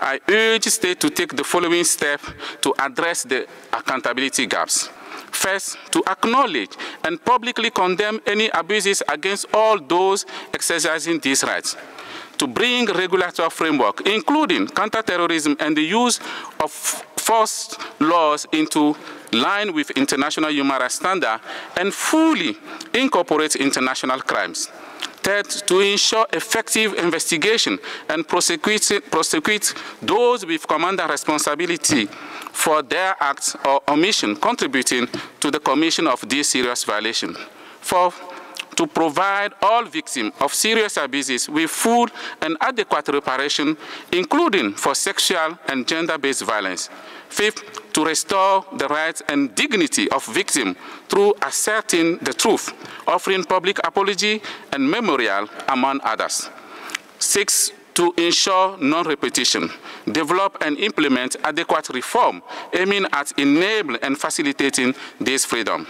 I urge states to take the following step to address the accountability gaps. First, to acknowledge and publicly condemn any abuses against all those exercising these rights. To bring regulatory framework, including counterterrorism and the use of force laws into line with international human rights standards and fully incorporate international crimes. Third, to ensure effective investigation and prosecute, prosecute those with commander responsibility for their acts or omission contributing to the commission of this serious violation. Fourth, to provide all victims of serious abuses with full and adequate reparation, including for sexual and gender-based violence. Fifth, to restore the rights and dignity of victims through asserting the truth, offering public apology and memorial, among others. Six, to ensure non-repetition, develop and implement adequate reform aiming at enabling and facilitating this freedom.